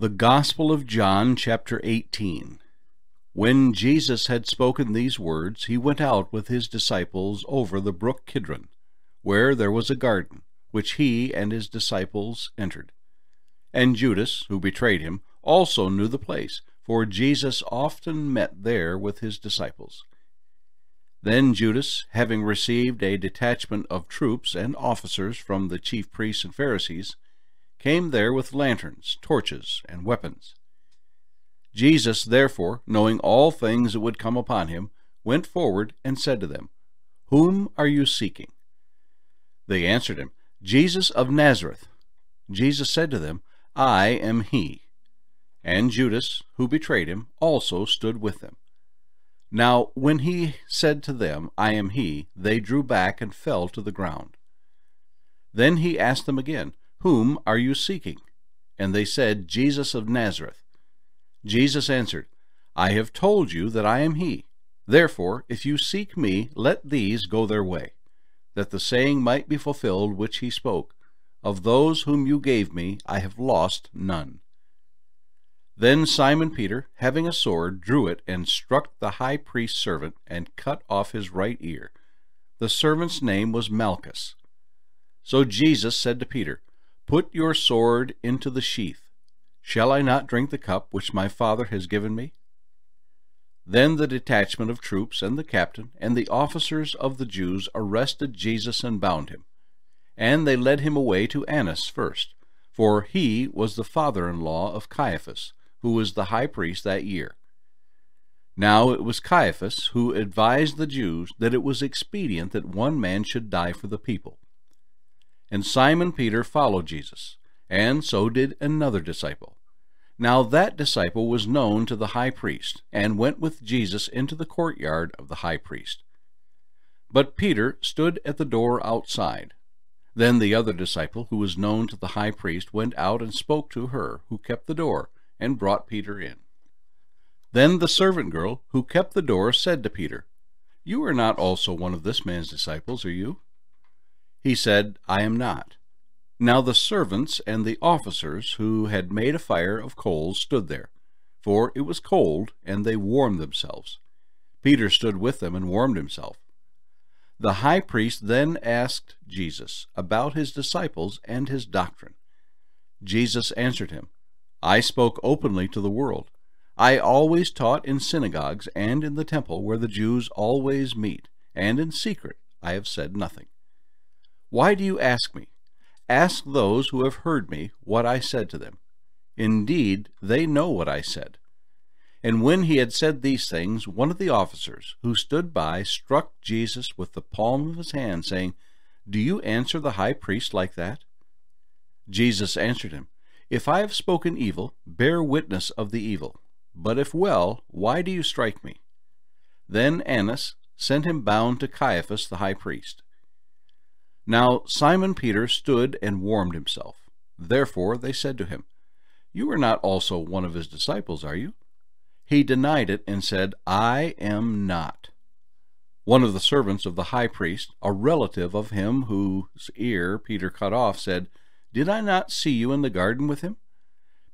The Gospel of John, chapter 18. When Jesus had spoken these words, he went out with his disciples over the brook Kidron, where there was a garden, which he and his disciples entered. And Judas, who betrayed him, also knew the place, for Jesus often met there with his disciples. Then Judas, having received a detachment of troops and officers from the chief priests and Pharisees, came there with lanterns, torches, and weapons. Jesus, therefore, knowing all things that would come upon him, went forward and said to them, Whom are you seeking? They answered him, Jesus of Nazareth. Jesus said to them, I am he. And Judas, who betrayed him, also stood with them. Now when he said to them, I am he, they drew back and fell to the ground. Then he asked them again, whom are you seeking? And they said, Jesus of Nazareth. Jesus answered, I have told you that I am he. Therefore, if you seek me, let these go their way, that the saying might be fulfilled which he spoke, Of those whom you gave me, I have lost none. Then Simon Peter, having a sword, drew it and struck the high priest's servant and cut off his right ear. The servant's name was Malchus. So Jesus said to Peter, Put your sword into the sheath. Shall I not drink the cup which my Father has given me? Then the detachment of troops and the captain and the officers of the Jews arrested Jesus and bound him. And they led him away to Annas first, for he was the father-in-law of Caiaphas, who was the high priest that year. Now it was Caiaphas who advised the Jews that it was expedient that one man should die for the people. And Simon Peter followed Jesus, and so did another disciple. Now that disciple was known to the high priest, and went with Jesus into the courtyard of the high priest. But Peter stood at the door outside. Then the other disciple, who was known to the high priest, went out and spoke to her who kept the door, and brought Peter in. Then the servant girl who kept the door said to Peter, You are not also one of this man's disciples, are you? He said, I am not. Now the servants and the officers who had made a fire of coals stood there, for it was cold, and they warmed themselves. Peter stood with them and warmed himself. The high priest then asked Jesus about his disciples and his doctrine. Jesus answered him, I spoke openly to the world. I always taught in synagogues and in the temple where the Jews always meet, and in secret I have said nothing. Why do you ask me? Ask those who have heard me what I said to them. Indeed, they know what I said. And when he had said these things, one of the officers who stood by struck Jesus with the palm of his hand, saying, Do you answer the high priest like that? Jesus answered him, If I have spoken evil, bear witness of the evil. But if well, why do you strike me? Then Annas sent him bound to Caiaphas the high priest. Now Simon Peter stood and warmed himself. Therefore they said to him, You are not also one of his disciples, are you? He denied it and said, I am not. One of the servants of the high priest, a relative of him whose ear Peter cut off, said, Did I not see you in the garden with him?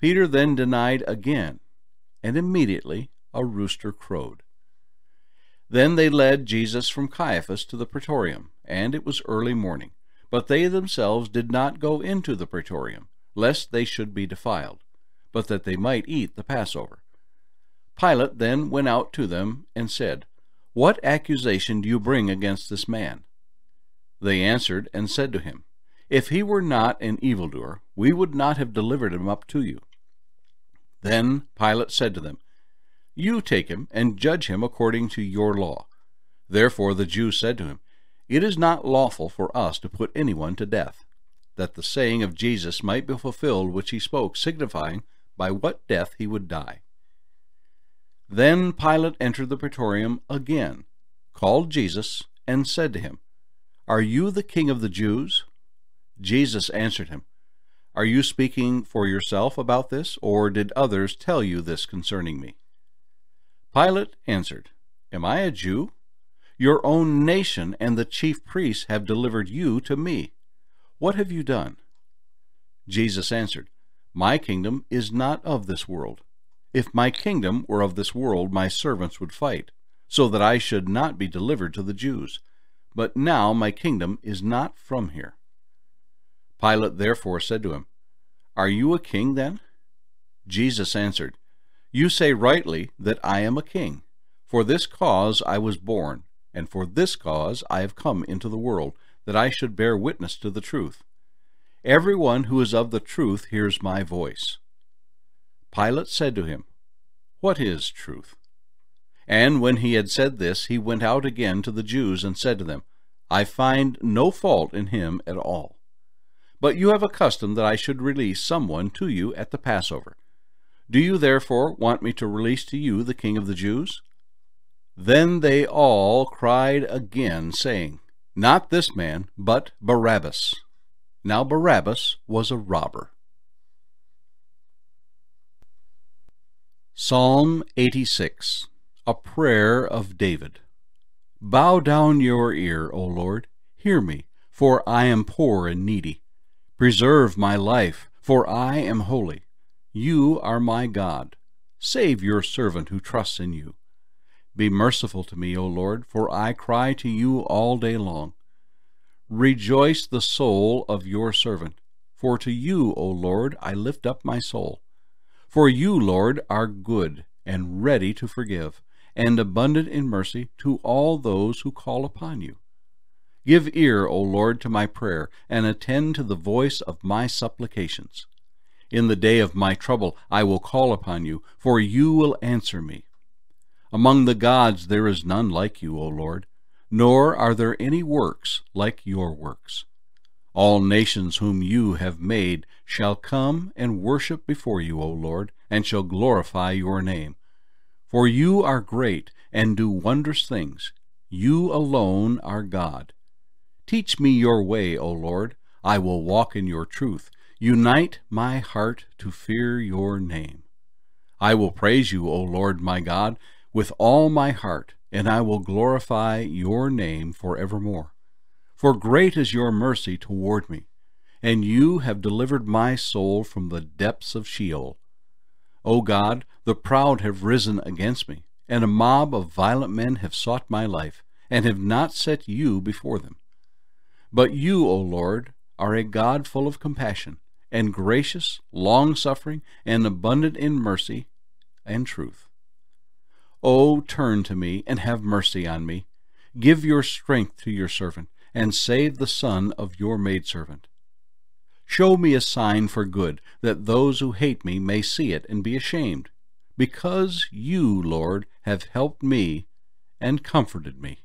Peter then denied again, and immediately a rooster crowed. Then they led Jesus from Caiaphas to the praetorium, and it was early morning. But they themselves did not go into the praetorium, lest they should be defiled, but that they might eat the Passover. Pilate then went out to them and said, What accusation do you bring against this man? They answered and said to him, If he were not an evildoer, we would not have delivered him up to you. Then Pilate said to them, You take him and judge him according to your law. Therefore the Jews said to him, It is not lawful for us to put anyone to death, that the saying of Jesus might be fulfilled which he spoke, signifying by what death he would die. Then Pilate entered the praetorium again, called Jesus, and said to him, Are you the king of the Jews? Jesus answered him, Are you speaking for yourself about this, or did others tell you this concerning me? Pilate answered, Am I a Jew? Your own nation and the chief priests have delivered you to me. What have you done? Jesus answered, My kingdom is not of this world. If my kingdom were of this world, my servants would fight, so that I should not be delivered to the Jews. But now my kingdom is not from here. Pilate therefore said to him, Are you a king then? Jesus answered, You say rightly that I am a king. For this cause I was born, and for this cause I have come into the world, that I should bear witness to the truth. Every one who is of the truth hears my voice. Pilate said to him, What is truth? And when he had said this, he went out again to the Jews and said to them, I find no fault in him at all. But you have a custom that I should release someone to you at the Passover. Do you therefore want me to release to you the king of the Jews? Then they all cried again, saying, Not this man, but Barabbas. Now Barabbas was a robber. Psalm 86 A Prayer of David Bow down your ear, O Lord, hear me, for I am poor and needy. Preserve my life, for I am holy. You are my God. Save your servant who trusts in you. Be merciful to me, O Lord, for I cry to you all day long. Rejoice the soul of your servant. For to you, O Lord, I lift up my soul. For you, Lord, are good and ready to forgive, and abundant in mercy to all those who call upon you. Give ear, O Lord, to my prayer, and attend to the voice of my supplications. In the day of my trouble I will call upon you, for you will answer me. Among the gods there is none like you, O Lord nor are there any works like your works. All nations whom you have made shall come and worship before you, O Lord, and shall glorify your name. For you are great and do wondrous things. You alone are God. Teach me your way, O Lord. I will walk in your truth. Unite my heart to fear your name. I will praise you, O Lord my God, with all my heart and I will glorify your name for evermore. For great is your mercy toward me, and you have delivered my soul from the depths of Sheol. O God, the proud have risen against me, and a mob of violent men have sought my life, and have not set you before them. But you, O Lord, are a God full of compassion, and gracious, long-suffering, and abundant in mercy and truth. O turn to me and have mercy on me. Give your strength to your servant, and save the son of your maidservant. Show me a sign for good, that those who hate me may see it and be ashamed, because you, Lord, have helped me and comforted me.